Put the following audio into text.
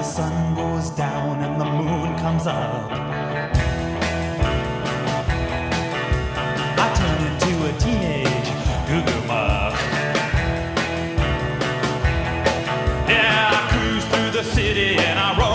The sun goes down and the moon comes up. I turn into a teenage goo-goo. Yeah, I cruise through the city and I roll.